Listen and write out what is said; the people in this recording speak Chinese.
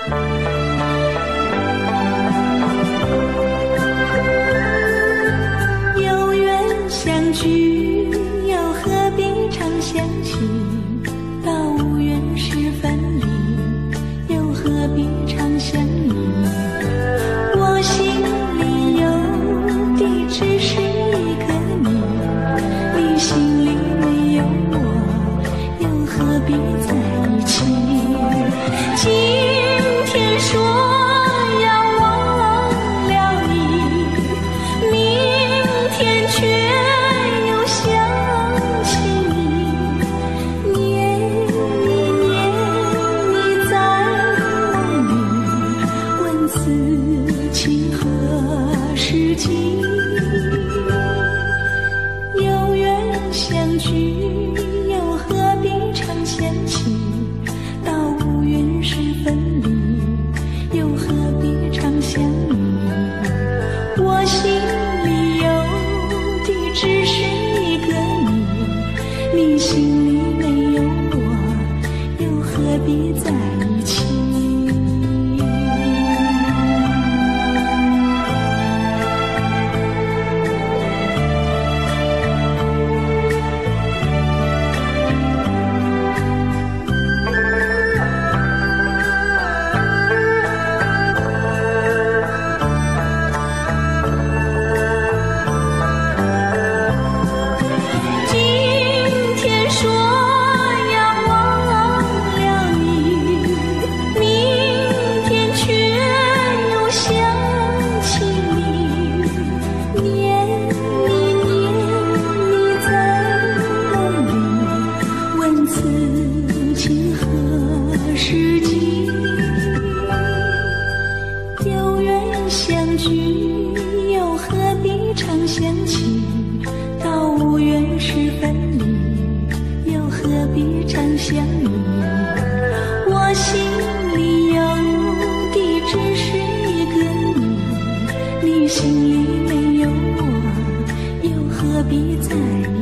有缘相聚又何必常相惜到无缘时分离又何必常相忆我心里有的只是一个你你心里没有我又何必在一起？既天说要忘了你，明天却又想起你，念你念你在梦里，问此情何时尽？心里有的只是一个你，你心你又何必常想起到无缘时分离又何必常相依我心里有的只是一个你你心里没有我又何必在意